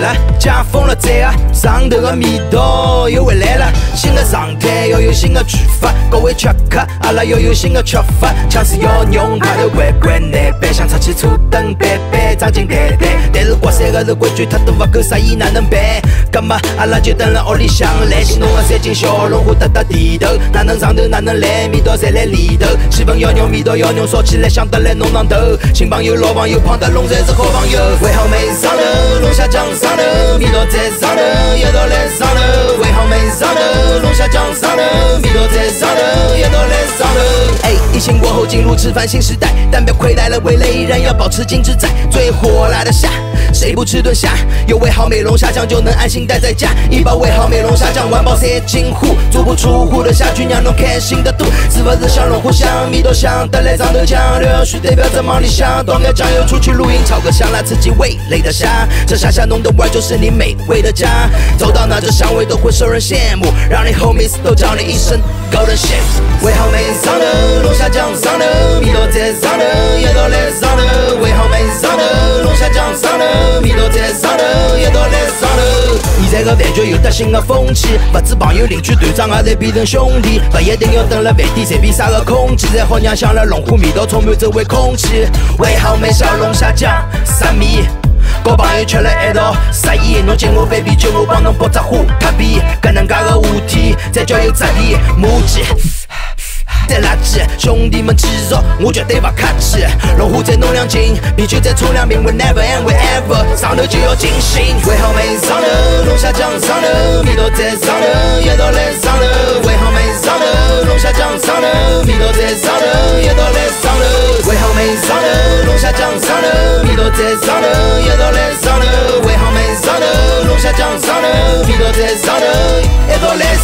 来，解封了嘴啊，上头的味道又回来了。新的状态要有新的句法，各位吃客，阿拉要有新的吃法。枪是要用卡头关关内板，想出去车灯板板，张金蛋蛋。但是国三的是规矩太多不够，生意哪能办？葛么阿拉就蹲辣屋里向，来西弄个三斤小龙虾搭搭地头，哪能上头哪能来，味道侪来里头。气氛要浓，味道要浓，烧起来香得来弄上头。新朋友老朋友胖得龙侪是好朋友。煨好梅上头，龙虾酱上头，味道在上头，一道来上头。进入吃饭新时代，但别亏待了味蕾，依然要保持精致在。最火辣的虾，谁不吃顿虾？有味好美龙虾酱就能安心待在家。一包味好美龙虾酱，完爆三金户，足不出户的虾去让侬开心的多。是不是小龙虾香，味道香得来上头酱料，须代表着忙里想，倒眼酱油出去露营，炒个香辣刺激味蕾的虾，这虾虾弄的味就是你美味的家。走到哪这香味都会受人羡慕，让你 homies 都叫你一声 golden chef。味好美上头，酱上头，味道在上头，一道来上头。味好梅上头，龙虾酱上头，味道在上头，一道来上头。现在个饭局有得新的风气，不止朋友邻居团长也侪变成兄弟，不一定要等了饭店才变啥个空气，才好让香辣龙虾味道充满周围空气。味好梅小龙虾酱上面。和朋友吃了一道十意，侬敬我杯啤酒，我帮侬煲只花咖啡，搿能介个话题才叫有质地。马鸡。再垃圾，兄弟们记住，我绝对不客气。龙虾再弄两斤，啤酒再冲两瓶，We never and we ever，上头就要尽兴。煨好梅上头，龙虾酱上头，味道在上头，一道来上头。煨好梅上头，龙虾酱上头，味道在上头，一道来上头。煨好梅上头，龙虾酱上头，味道在上头，一道来上头。煨好梅上头，龙虾酱上头，味道在上头，一道来。